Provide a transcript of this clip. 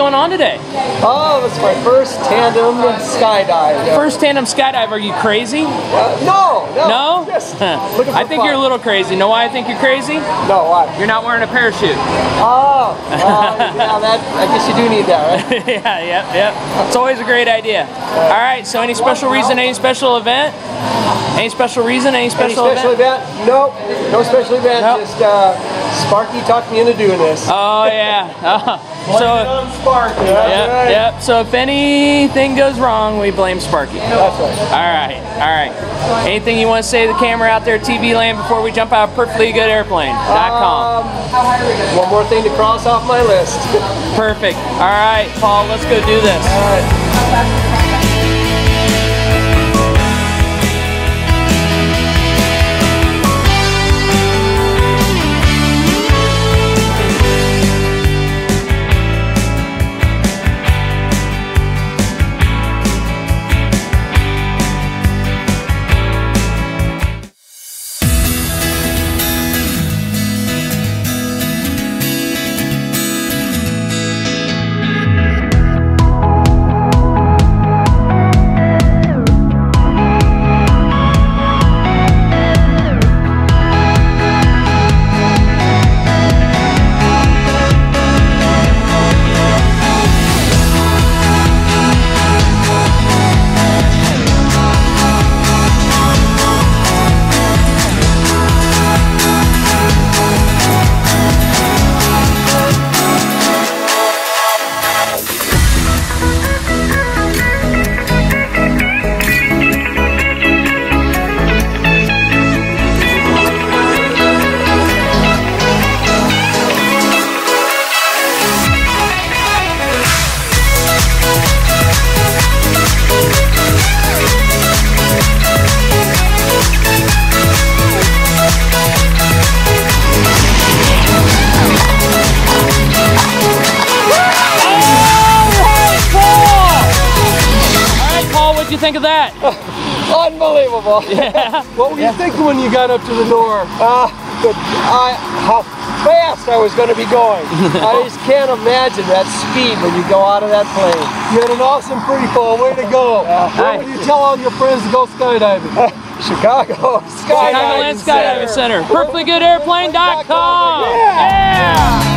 going on today? Oh, it's my first tandem skydive. First tandem skydive. Are you crazy? Uh, no, no. No? Just I think fun. you're a little crazy. Know why I think you're crazy? No, why? You're not wearing a parachute. Oh, well, yeah, that, I guess you do need that, right? yeah, yep, yep. It's always a great idea. All right, so any special reason, any special event? Any special reason, any Any special, special event? event? Nope, no special event. Nope. Just uh, Sparky talked me into doing this. Oh, yeah. Oh, so, Sparky. Yep, right. yep. So if anything goes wrong, we blame Sparky. That's right. All right, all right. Anything you want to say to the camera out there, TV land, before we jump out of perfectlygoodairplane.com? Um, one more thing to cross off my list. Perfect. All right, Paul, let's go do this. All right. Think of that? Unbelievable. Yeah. What were you thinking when you got up to the door? Uh, I, how fast I was going to be going. I just can't imagine that speed when you go out of that plane. You had an awesome free fall. Way to go. what would you tell all your friends to go skydiving? Chicago. Chicagoland Skydiving Center. PerfectlyGoodAirplane.com. Yeah. yeah.